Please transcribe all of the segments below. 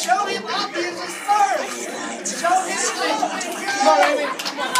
Show him up in his first. Show him. Up! Come on, Amy. Come on,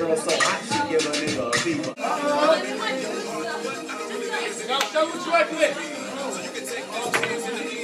Girl so hot, she give a nigga a fever. Now show what you work with. Oh! She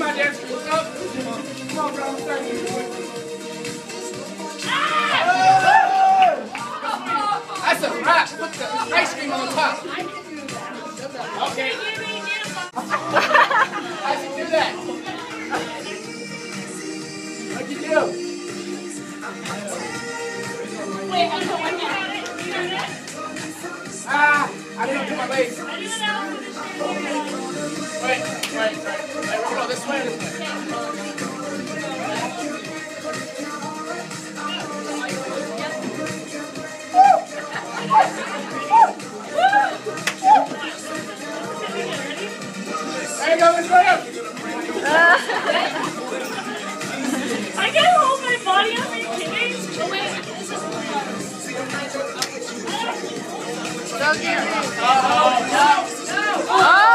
my? Come on, bro. I'm starting to That's a wrap. Put the ice cream on top. I can do that. Okay. How'd you do that? What'd you do? Ah, I didn't do my legs. Wait, wait, wait. Wait, go this way this way? There go, Miss Williams. Oh!